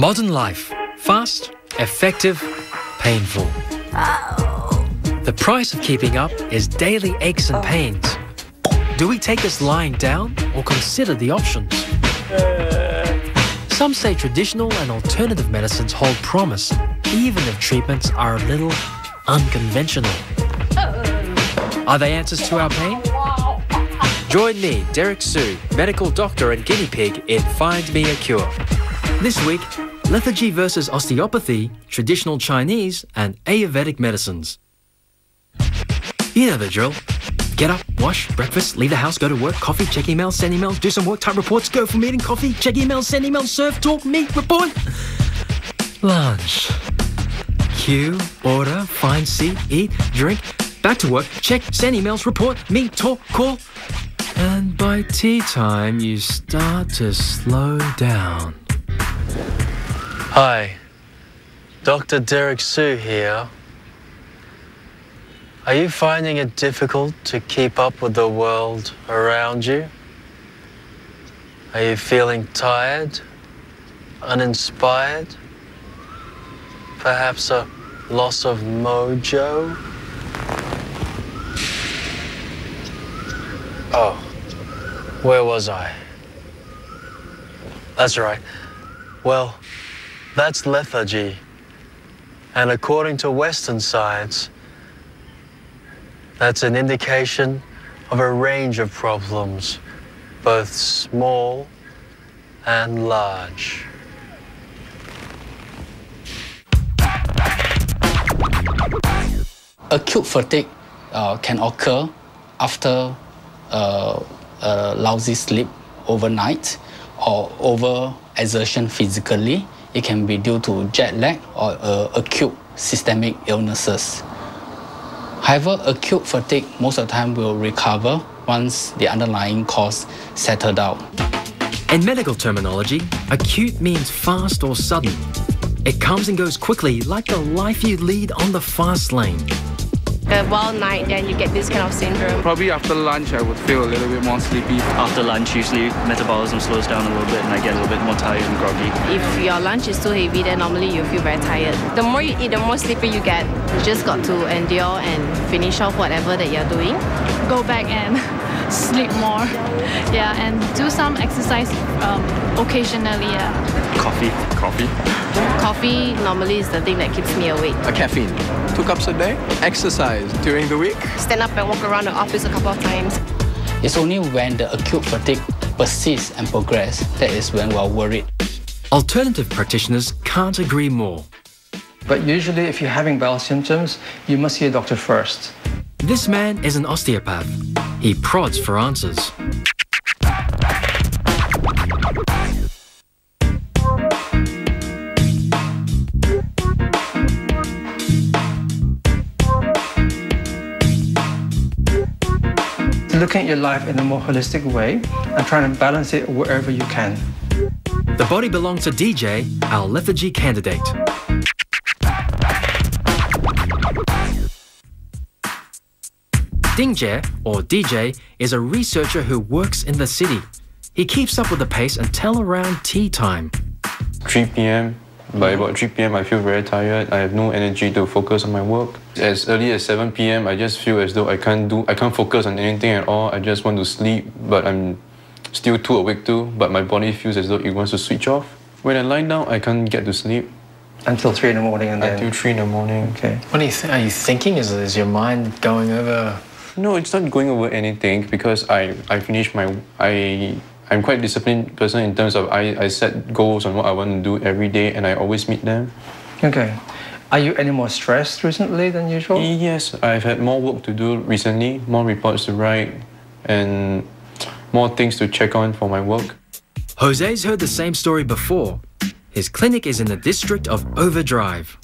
Modern life. Fast, effective, painful. The price of keeping up is daily aches and pains. Do we take this lying down or consider the options? Some say traditional and alternative medicines hold promise, even if treatments are a little unconventional. Are they answers to our pain? Join me, Derek Sue, medical doctor and guinea pig in Find Me a Cure. This week, lethargy versus osteopathy, traditional Chinese, and Ayurvedic medicines. You know the drill. Get up, wash, breakfast, leave the house, go to work, coffee, check emails, send emails, do some work, type reports, go for meeting, coffee, check emails, send emails, serve, talk, meet, report. Lunch. Queue, order, find seat, eat, drink, back to work, check, send emails, report, meet, talk, call, and by tea time, you start to slow down. Hi, Dr. Derek Sue here. Are you finding it difficult to keep up with the world around you? Are you feeling tired, uninspired? Perhaps a loss of mojo? Oh, where was I? That's right. Well, that's lethargy. And according to Western science, that's an indication of a range of problems, both small and large. Acute fatigue uh, can occur after uh, a lousy sleep overnight or over exertion physically. It can be due to jet lag or uh, acute systemic illnesses. However, acute fatigue most of the time will recover once the underlying cause settled out. In medical terminology, acute means fast or sudden. It comes and goes quickly, like the life you lead on the fast lane. A wild night, then you get this kind of syndrome. Probably after lunch, I would feel a little bit more sleepy. After lunch, usually metabolism slows down a little bit and I get a little bit more tired and groggy. If your lunch is too heavy, then normally you feel very tired. The more you eat, the more sleepy you get. You just got to endure and finish off whatever that you're doing. Go back and sleep more. Yeah, and do some exercise um, occasionally. Yeah. Coffee. Coffee. Coffee normally is the thing that keeps me awake. A caffeine. Two cups a day. Exercise during the week. Stand up and walk around the office a couple of times. It's only when the acute fatigue persists and progresses that is when we're worried. Alternative practitioners can't agree more. But usually, if you're having bowel symptoms, you must see a doctor first. This man is an osteopath. He prods for answers. Looking at your life in a more holistic way and trying to balance it wherever you can. The body belongs to DJ, our lethargy candidate. Ding Jie, or DJ, is a researcher who works in the city. He keeps up with the pace until around tea time. 3 p.m. By about 3 p.m., I feel very tired. I have no energy to focus on my work. As early as 7 p.m., I just feel as though I can't do, I can't focus on anything at all. I just want to sleep, but I'm still too awake too. But my body feels as though it wants to switch off. When I lie down, I can't get to sleep. Until 3 in the morning and then... Until 3 in the morning. Okay. What are you, th- are you thinking? Is, is your mind going over? No, it's not going over anything because I, I finished my... I, I'm quite disciplined person in terms of I, I set goals on what I want to do every day and I always meet them. Okay. Are you any more stressed recently than usual? Yes, I've had more work to do recently, more reports to write, and more things to check on for my work. Jose's heard the same story before. His clinic is in the district of Overdrive.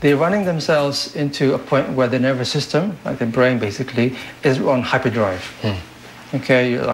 They're running themselves into a point where the nervous system, like the brain basically, is on hyperdrive. Hmm. Okay, you're